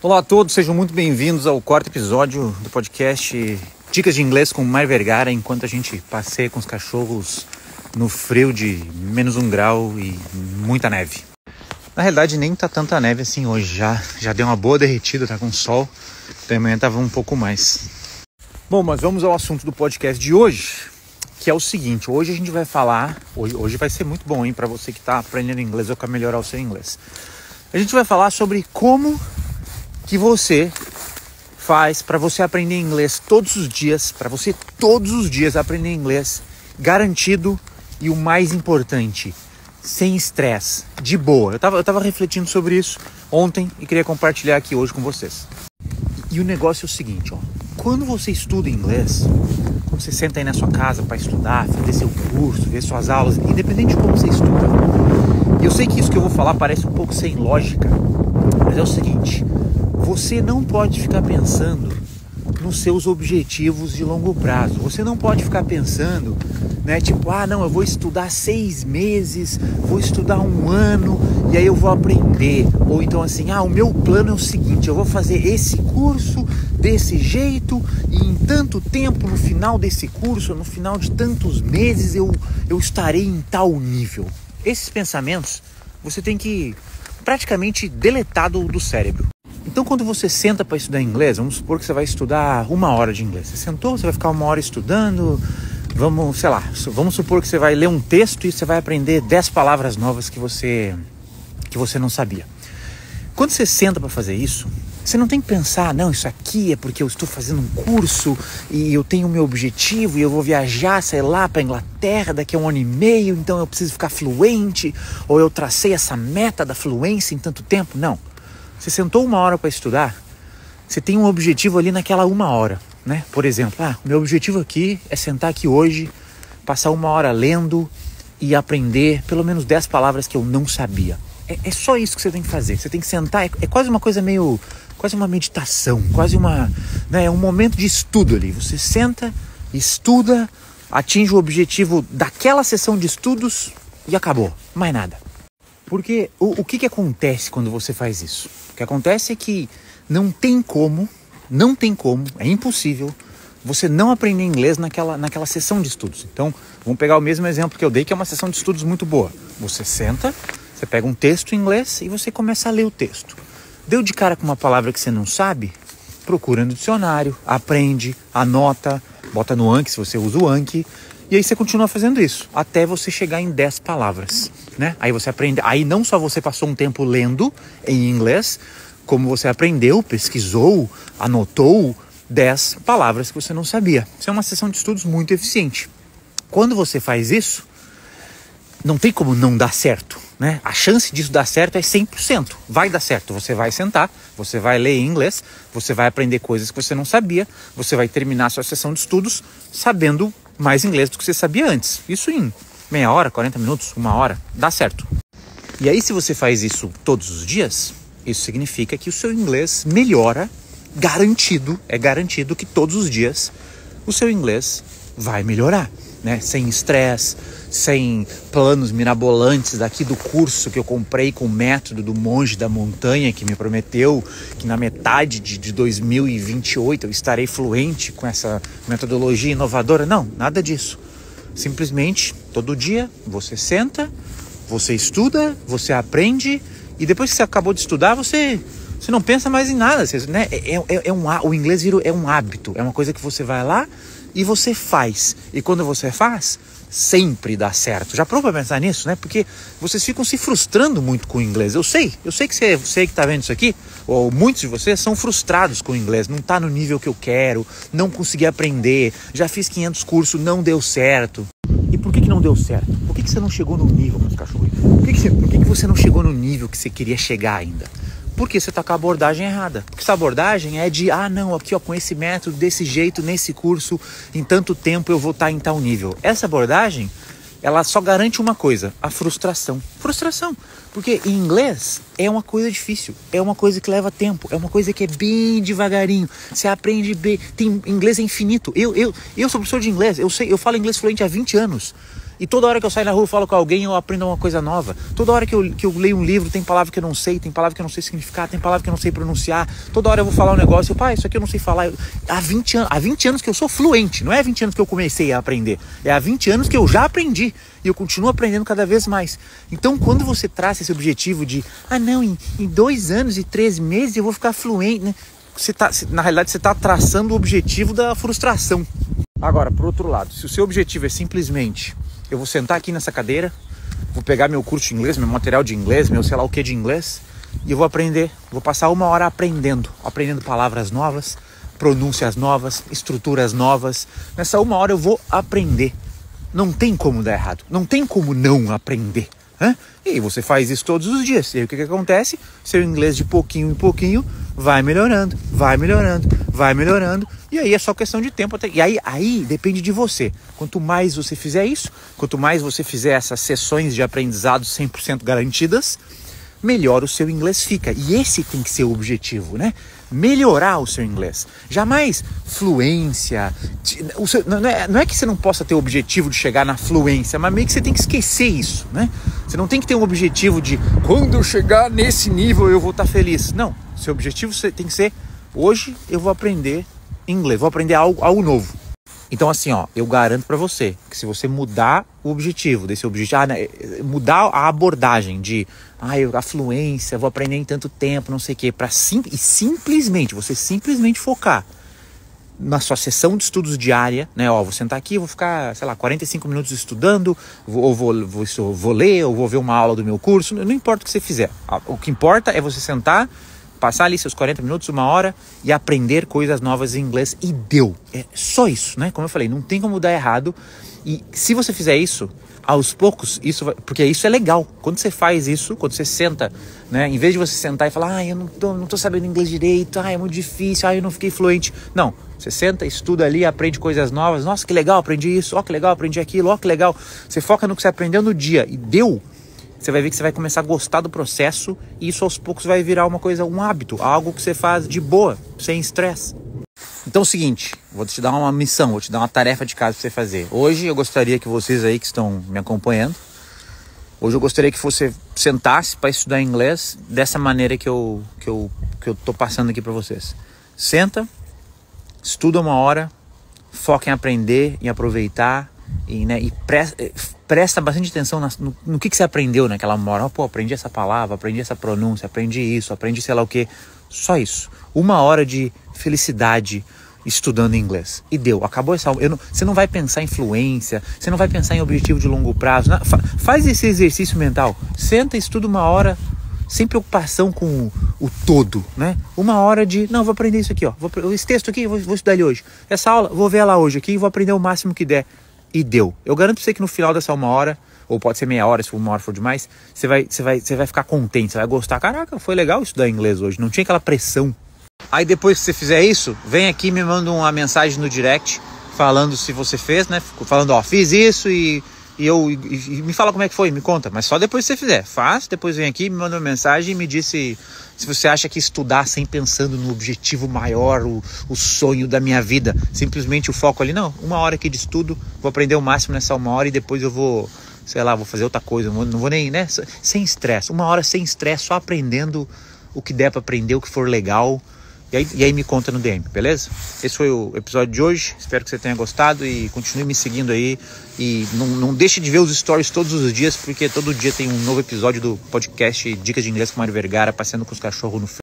Olá a todos, sejam muito bem-vindos ao quarto episódio do podcast Dicas de Inglês com Mar Vergara, enquanto a gente passeia com os cachorros no frio de menos um grau e muita neve. Na realidade nem tá tanta neve assim hoje, já, já deu uma boa derretida, tá com sol, então amanhã tava um pouco mais. Bom, mas vamos ao assunto do podcast de hoje, que é o seguinte, hoje a gente vai falar, hoje, hoje vai ser muito bom, hein, para você que tá aprendendo inglês ou quer melhorar o seu inglês. A gente vai falar sobre como que você faz para você aprender inglês todos os dias, para você todos os dias aprender inglês garantido e o mais importante, sem estresse, de boa. Eu tava, eu tava refletindo sobre isso ontem e queria compartilhar aqui hoje com vocês. E o negócio é o seguinte, ó. Quando você estuda inglês, quando você senta aí na sua casa para estudar, fazer seu curso, ver suas aulas, independente de como você estuda, eu sei que isso que eu vou falar parece um pouco sem lógica, mas é o seguinte: você não pode ficar pensando nos seus objetivos de longo prazo. Você não pode ficar pensando, né? Tipo, ah, não, eu vou estudar seis meses, vou estudar um ano e aí eu vou aprender. Ou então assim, ah, o meu plano é o seguinte: eu vou fazer esse curso desse jeito e em tanto tempo, no final desse curso, no final de tantos meses, eu, eu estarei em tal nível. Esses pensamentos você tem que praticamente deletar do, do cérebro. Então, quando você senta para estudar inglês, vamos supor que você vai estudar uma hora de inglês. Você sentou, você vai ficar uma hora estudando. Vamos, sei lá, vamos supor que você vai ler um texto e você vai aprender 10 palavras novas que você que você não sabia. Quando você senta para fazer isso, você não tem que pensar, não, isso aqui é porque eu estou fazendo um curso e eu tenho o meu objetivo e eu vou viajar, sei lá, para Inglaterra daqui a um ano e meio, então eu preciso ficar fluente, ou eu tracei essa meta da fluência em tanto tempo. Não. Você sentou uma hora para estudar, você tem um objetivo ali naquela uma hora, né? Por exemplo, ah, meu objetivo aqui é sentar aqui hoje, passar uma hora lendo e aprender pelo menos 10 palavras que eu não sabia. É, é, só isso que você tem que fazer. Você tem que sentar, é, é quase uma coisa meio quase uma meditação, quase uma, né, é um momento de estudo ali. Você senta, estuda, atinge o objetivo daquela sessão de estudos e acabou, mais nada. Porque o, o que, que acontece quando você faz isso? Que acontece é que não tem como, não tem como, é impossível você não aprender inglês naquela, naquela sessão de estudos. Então, vamos pegar o mesmo exemplo que eu dei, que é uma sessão de estudos muito boa. Você senta, você pega um texto em inglês e você começa a ler o texto. Deu de cara com uma palavra que você não sabe? Procura no dicionário, aprende, anota, bota no Anki se você usa o Anki. E aí você continua fazendo isso até você chegar em 10 palavras, né? Aí você aprende, aí não só você passou um tempo lendo em inglês, como você aprendeu, pesquisou, anotou 10 palavras que você não sabia. Isso é uma sessão de estudos muito eficiente. Quando você faz isso, não tem como não dar certo. Né? A chance disso dar certo é 100%. Vai dar certo. Você vai sentar, você vai ler em inglês, você vai aprender coisas que você não sabia, você vai terminar a sua sessão de estudos sabendo mais inglês do que você sabia antes. Isso em meia hora, 40 minutos, uma hora, dá certo. E aí, se você faz isso todos os dias, isso significa que o seu inglês melhora, garantido, é garantido que todos os dias o seu inglês vai melhorar, né? Sem estresse, sem planos mirabolantes daqui do curso que eu comprei com o método do monge da montanha que me prometeu que na metade de, de 2028 eu estarei fluente com essa metodologia inovadora. Não, nada disso. Simplesmente todo dia você senta, você estuda, você aprende e depois que você acabou de estudar você você não pensa mais em nada, você, né? É, é, é um, o inglês vira, é um hábito, é uma coisa que você vai lá e você faz. E quando você faz, sempre dá certo. Já provou pensar nisso, né? Porque vocês ficam se frustrando muito com o inglês. Eu sei, eu sei que você, você que está vendo isso aqui, ou muitos de vocês são frustrados com o inglês. Não está no nível que eu quero, não consegui aprender, já fiz 500 cursos, não deu certo. E por que, que não deu certo? Por que, que você não chegou no nível, meus cachorros? Por que, que, por que, que você não chegou no nível que você queria chegar ainda? Porque você está com a abordagem errada. Porque essa abordagem é de, ah, não, aqui ó, com esse método, desse jeito, nesse curso, em tanto tempo eu vou estar tá em tal nível. Essa abordagem, ela só garante uma coisa: a frustração. Frustração. Porque em inglês é uma coisa difícil, é uma coisa que leva tempo, é uma coisa que é bem devagarinho. Você aprende bem. Tem inglês é infinito. Eu, eu, eu sou professor de inglês, eu sei, eu falo inglês fluente há 20 anos. E toda hora que eu saio na rua falo com alguém, eu aprendo uma coisa nova. Toda hora que eu, que eu leio um livro, tem palavra que eu não sei, tem palavra que eu não sei significar, tem palavra que eu não sei pronunciar. Toda hora eu vou falar um negócio, eu, pai, isso aqui eu não sei falar. há, 20 anos, há 20 anos que eu sou fluente, não é há 20 anos que eu comecei a aprender. É há 20 anos que eu já aprendi e eu continuo aprendendo cada vez mais. Então, quando você traz esse objetivo de, ah, não, em, em dois anos e três meses eu vou ficar fluente, né? Você tá, na realidade, você está traçando o objetivo da frustração. Agora, por outro lado, se o seu objetivo é simplesmente eu vou sentar aqui nessa cadeira, vou pegar meu curso de inglês, meu material de inglês, meu sei lá o que de inglês, e eu vou aprender. Vou passar uma hora aprendendo, aprendendo palavras novas, pronúncias novas, estruturas novas. Nessa uma hora eu vou aprender. Não tem como dar errado, não tem como não aprender. Né? E você faz isso todos os dias. E aí o que, que acontece? Seu inglês de pouquinho em pouquinho vai melhorando, vai melhorando, vai melhorando. E aí é só questão de tempo. Até... E aí, aí depende de você. Quanto mais você fizer isso, quanto mais você fizer essas sessões de aprendizado 100% garantidas, melhor o seu inglês fica. E esse tem que ser o objetivo, né? Melhorar o seu inglês. Jamais fluência. Seu, não, é, não é que você não possa ter o objetivo de chegar na fluência, mas meio que você tem que esquecer isso, né? Você não tem que ter um objetivo de quando eu chegar nesse nível eu vou estar feliz. Não. Seu objetivo tem que ser hoje eu vou aprender inglês, vou aprender algo, algo novo. Então, assim, ó, eu garanto para você que se você mudar o objetivo desse objetivo, ah, né, mudar a abordagem de ah, a fluência, vou aprender em tanto tempo, não sei o quê, para sim, e simplesmente, você simplesmente focar na sua sessão de estudos diária, né? Ó, vou sentar aqui, vou ficar, sei lá, 45 minutos estudando, ou vou, vou, vou, vou ler, ou vou ver uma aula do meu curso, não importa o que você fizer. O que importa é você sentar passar ali seus 40 minutos, uma hora e aprender coisas novas em inglês e deu. É só isso, né? Como eu falei, não tem como dar errado. E se você fizer isso, aos poucos, isso vai, porque isso é legal. Quando você faz isso, quando você senta, né, em vez de você sentar e falar, ah, eu não tô, não tô sabendo inglês direito, ah, é muito difícil, ah, eu não fiquei fluente. Não, você senta, estuda ali, aprende coisas novas. Nossa, que legal, aprendi isso. Ó, que legal, aprendi aquilo. Ó, que legal. Você foca no que você aprendeu no dia e deu você vai ver que você vai começar a gostar do processo e isso aos poucos vai virar uma coisa, um hábito, algo que você faz de boa, sem estresse. Então é o seguinte, vou te dar uma missão, vou te dar uma tarefa de casa para você fazer. Hoje eu gostaria que vocês aí que estão me acompanhando, hoje eu gostaria que você sentasse para estudar inglês dessa maneira que eu que eu que eu tô passando aqui para vocês. Senta, estuda uma hora, foca em aprender, em aproveitar e, né, e presta bastante atenção no, no, que, que você aprendeu naquela hora. Oh, pô, aprendi essa palavra, aprendi essa pronúncia, aprendi isso, aprendi sei lá o que. Só isso. Uma hora de felicidade estudando inglês. E deu, acabou essa. Não, você não vai pensar em fluência, você não vai pensar em objetivo de longo prazo. Não, fa, faz esse exercício mental. Senta estuda uma hora sem preocupação com o, o, todo, né? Uma hora de, não, vou aprender isso aqui, ó. Vou, esse texto aqui, vou, vou estudar ele hoje. Essa aula, vou ver ela hoje aqui e vou aprender o máximo que der e deu. Eu garanto pra você que no final dessa uma hora, ou pode ser meia hora, se uma hora for demais, você vai, você vai, você vai ficar contente, você vai gostar. Caraca, foi legal estudar inglês hoje, não tinha aquela pressão. Aí depois que você fizer isso, vem aqui e me manda uma mensagem no direct falando se você fez, né? Falando, ó, fiz isso e, e eu e, e me fala como é que foi, me conta. Mas só depois que você fizer. Faz, depois vem aqui, me manda uma mensagem e me diz se, se você acha que estudar sem pensando no objetivo maior, o, o sonho da minha vida, simplesmente o foco ali, não, uma hora aqui de estudo, vou aprender o máximo nessa uma hora e depois eu vou, sei lá, vou fazer outra coisa, não vou, não vou nem, né? Sem estresse, uma hora sem estresse, só aprendendo o que der para aprender, o que for legal e aí, e aí me conta no DM, beleza? Esse foi o episódio de hoje. Espero que você tenha gostado e continue me seguindo aí. E não, não deixe de ver os stories todos os dias, porque todo dia tem um novo episódio do podcast Dicas de Inglês com Mário Vergara, passeando com os cachorros no